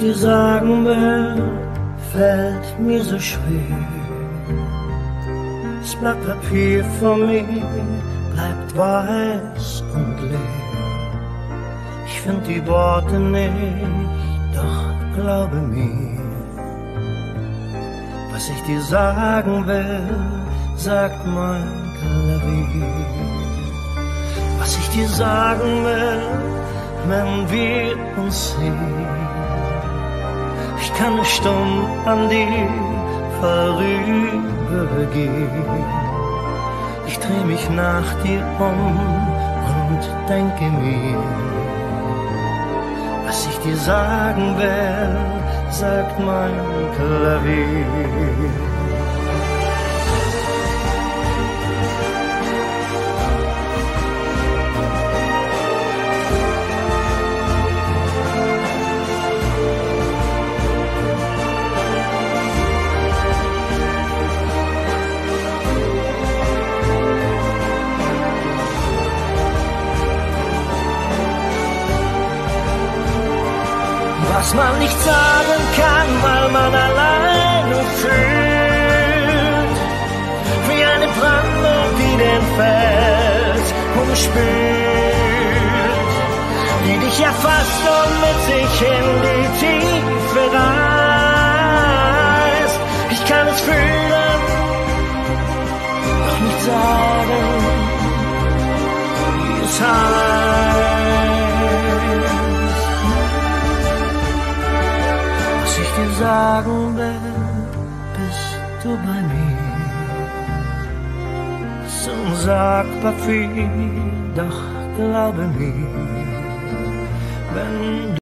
dir sagen will, fällt mir so schwer. Das Blatt Papier vor mir bleibt weiß und leer. Ich find die Worte nicht, doch glaube mir, was ich dir sagen will, sagt mein Klavier. Was ich dir sagen will, wenn wir uns sehen. Kann stumm an dir vorübergehen. Ich dreh mich nach dir um und denke mir, was ich dir sagen will, sagt mein Klavier. Was man nicht sagen kann, weil man alleine fühlt. Wie eine Brandung, die den Fels umspült, die dich erfasst und mit sich in die Tiefe reißt. Ich kann es fühlen, doch nicht sagen, wie es heißt. Sagen will, bist du bei mir. Zum viel, doch glaube mir, wenn